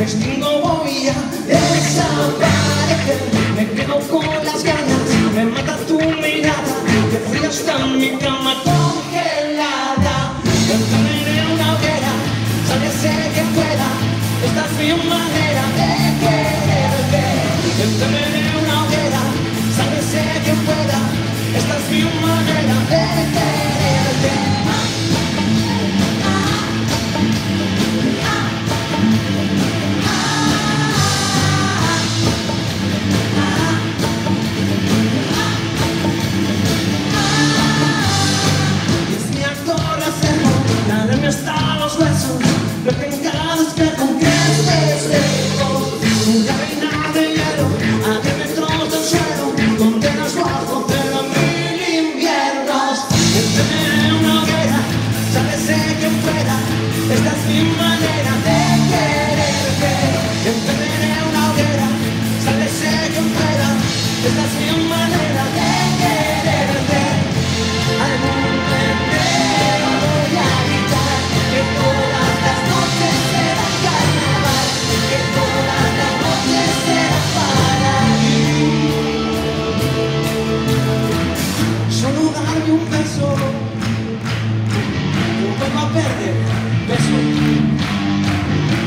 vestido voy a desaparecer. Me quedo con las ganas, me mata tu mirada. Te fui hasta mi cama el más verde, beso.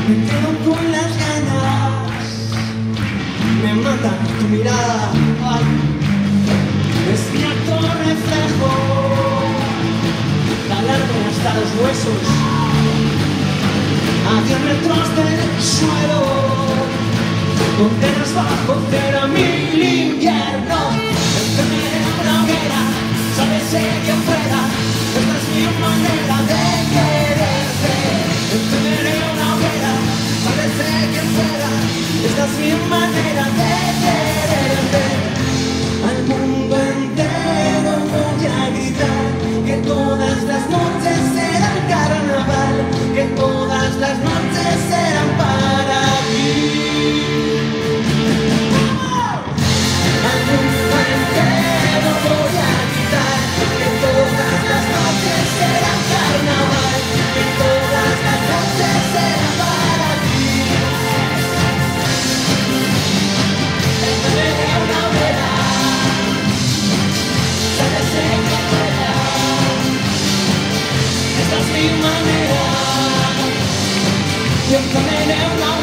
Me quedo con las ganas, me mata tu mirada. Es cierto reflejo, talarme hasta los huesos. A 10 metros del suelo, donde nos va a joder a mil inviernos. You're coming in now.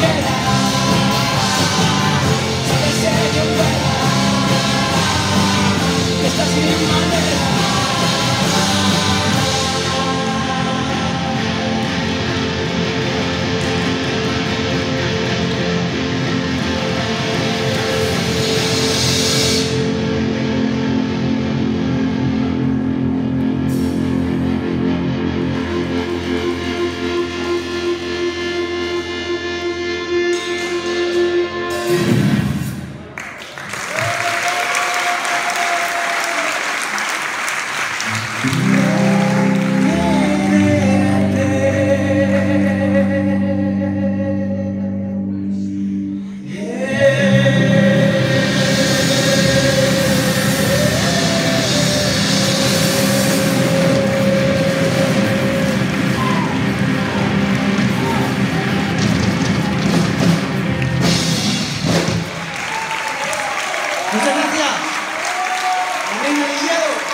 Amén,